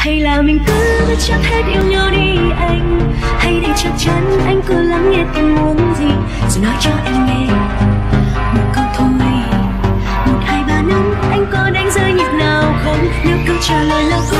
hay là mình cứ bất chấp hết yêu nhau đi anh? Hay để chắc chắn anh cứ lắng nghe em muốn gì? Rồi nói cho em nghe. Một câu thôi. Một hai ba năm, anh có đánh rơi nhịp nào không? Nếu câu trả lời là không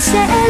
say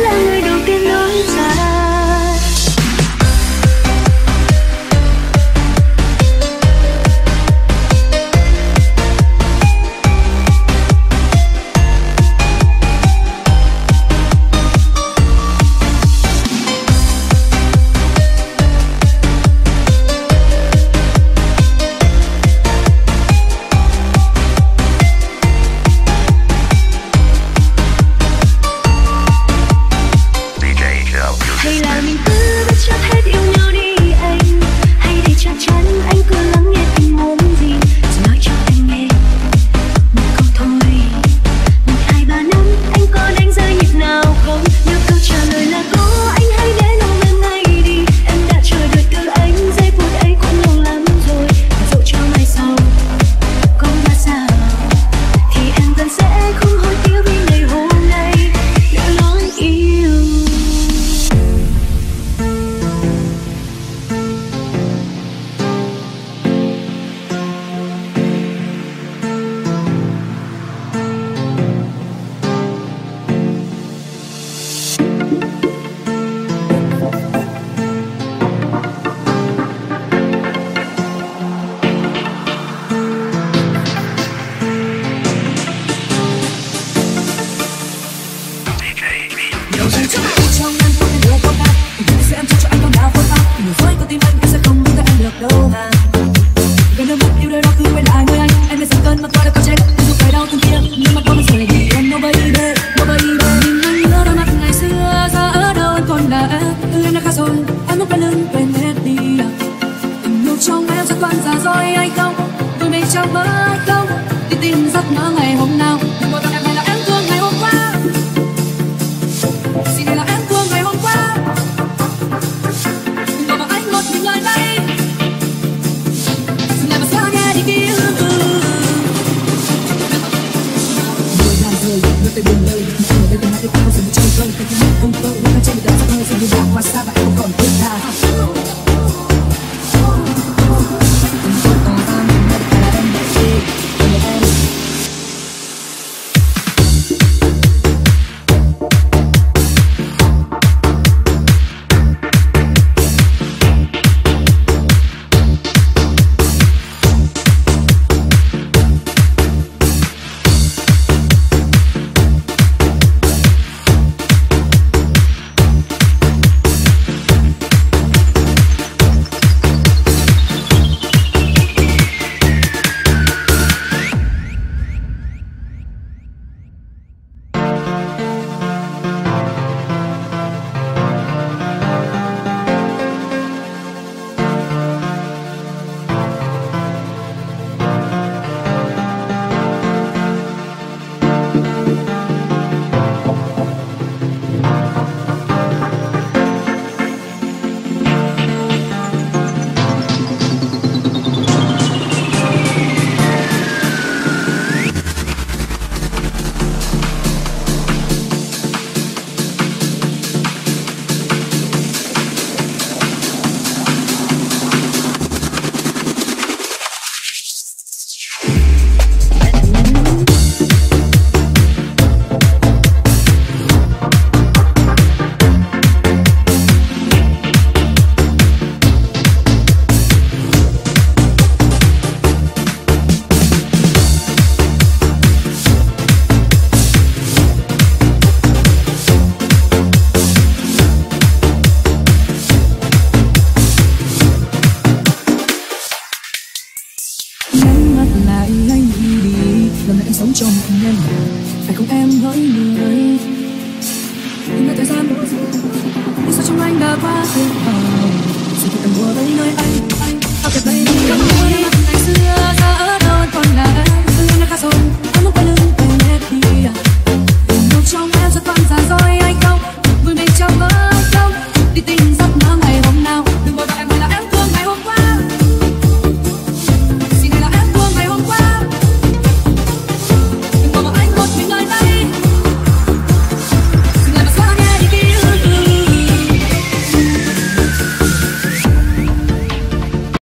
Te lần này anh sống cho một mình em phải không em hỡi người nhưng mà thời gian đi sao trong anh đã quá tuyệt vời dù cuộc tình mùa với nơi anh anh I'll get baby